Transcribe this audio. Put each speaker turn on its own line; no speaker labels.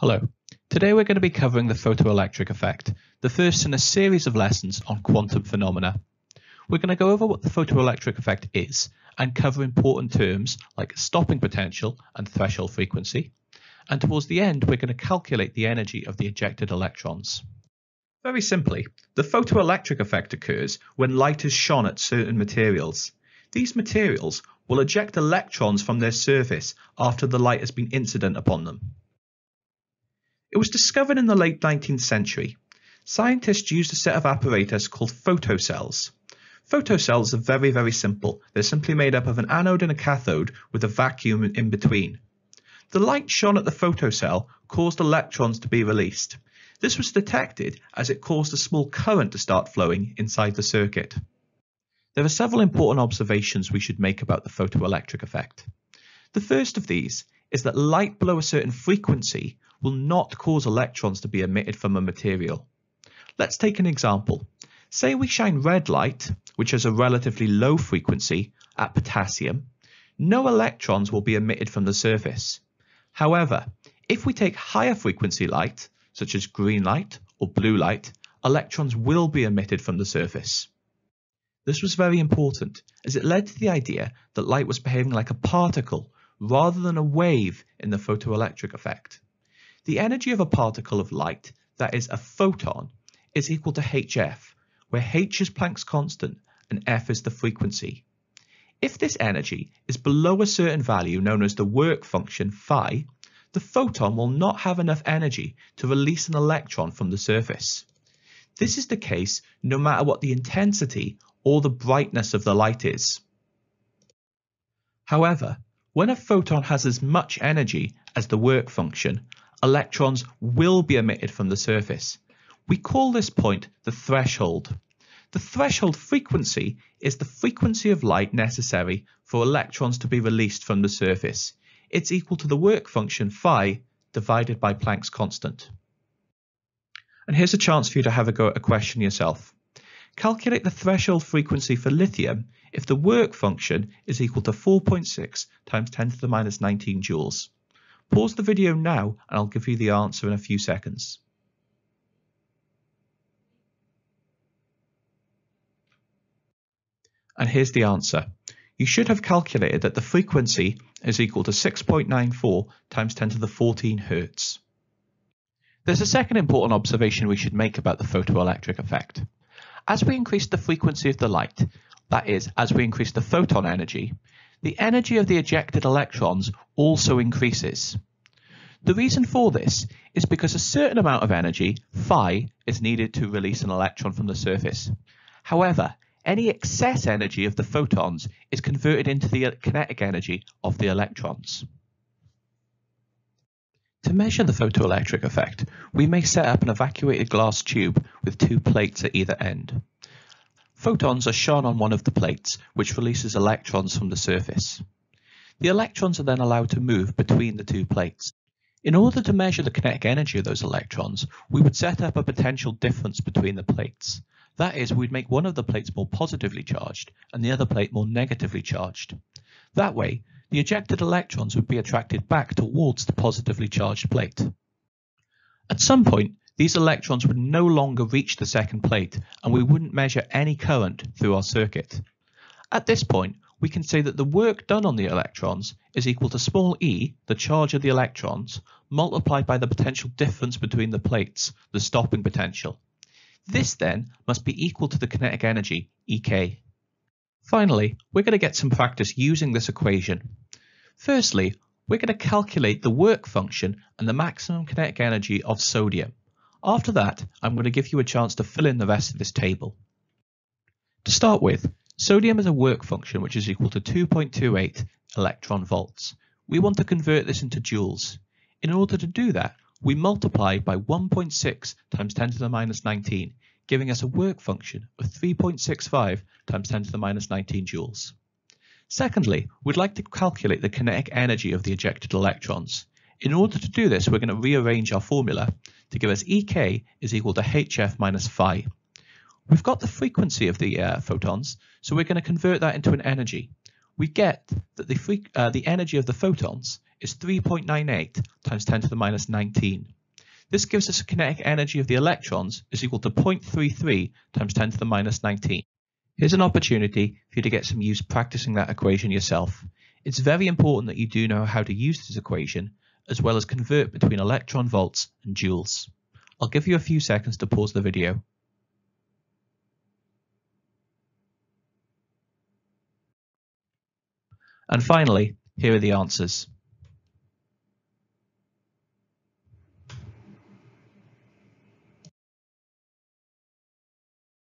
Hello. Today we're going to be covering the photoelectric effect, the first in a series of lessons on quantum phenomena. We're going to go over what the photoelectric effect is and cover important terms like stopping potential and threshold frequency. And towards the end, we're going to calculate the energy of the ejected electrons. Very simply, the photoelectric effect occurs when light is shone at certain materials. These materials will eject electrons from their surface after the light has been incident upon them. It was discovered in the late 19th century. Scientists used a set of apparatus called photocells. Photocells are very, very simple. They're simply made up of an anode and a cathode with a vacuum in between. The light shone at the photocell caused electrons to be released. This was detected as it caused a small current to start flowing inside the circuit. There are several important observations we should make about the photoelectric effect. The first of these is that light below a certain frequency will not cause electrons to be emitted from a material. Let's take an example. Say we shine red light, which has a relatively low frequency, at potassium. No electrons will be emitted from the surface. However, if we take higher frequency light, such as green light or blue light, electrons will be emitted from the surface. This was very important as it led to the idea that light was behaving like a particle rather than a wave in the photoelectric effect. The energy of a particle of light, that is a photon, is equal to hf, where h is Planck's constant and f is the frequency. If this energy is below a certain value known as the work function phi, the photon will not have enough energy to release an electron from the surface. This is the case no matter what the intensity or the brightness of the light is. However, when a photon has as much energy as the work function, electrons will be emitted from the surface. We call this point the threshold. The threshold frequency is the frequency of light necessary for electrons to be released from the surface. It's equal to the work function phi divided by Planck's constant. And here's a chance for you to have a go at a question yourself. Calculate the threshold frequency for lithium if the work function is equal to 4.6 times 10 to the minus 19 joules. Pause the video now and I'll give you the answer in a few seconds. And here's the answer. You should have calculated that the frequency is equal to 6.94 times 10 to the 14 Hertz. There's a second important observation we should make about the photoelectric effect. As we increase the frequency of the light, that is, as we increase the photon energy, the energy of the ejected electrons also increases. The reason for this is because a certain amount of energy, phi, is needed to release an electron from the surface. However, any excess energy of the photons is converted into the kinetic energy of the electrons. To measure the photoelectric effect, we may set up an evacuated glass tube with two plates at either end. Photons are shone on one of the plates, which releases electrons from the surface. The electrons are then allowed to move between the two plates. In order to measure the kinetic energy of those electrons, we would set up a potential difference between the plates. That is, we'd make one of the plates more positively charged and the other plate more negatively charged. That way, the ejected electrons would be attracted back towards the positively charged plate. At some point, these electrons would no longer reach the second plate and we wouldn't measure any current through our circuit. At this point, we can say that the work done on the electrons is equal to small e, the charge of the electrons, multiplied by the potential difference between the plates, the stopping potential. This then must be equal to the kinetic energy, Ek. Finally, we're going to get some practice using this equation. Firstly, we're going to calculate the work function and the maximum kinetic energy of sodium. After that, I'm going to give you a chance to fill in the rest of this table. To start with, sodium has a work function which is equal to 2.28 electron volts. We want to convert this into joules. In order to do that, we multiply by 1.6 times 10 to the minus 19, giving us a work function of 3.65 times 10 to the minus 19 joules. Secondly, we'd like to calculate the kinetic energy of the ejected electrons. In order to do this, we're going to rearrange our formula to give us Ek is equal to hf minus phi. We've got the frequency of the uh, photons, so we're going to convert that into an energy. We get that the, uh, the energy of the photons is 3.98 times 10 to the minus 19. This gives us a kinetic energy of the electrons is equal to 0.33 times 10 to the minus 19. Here's an opportunity for you to get some use practicing that equation yourself. It's very important that you do know how to use this equation as well as convert between electron volts and joules. I'll give you a few seconds to pause the video. And finally, here are the answers.